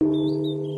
Música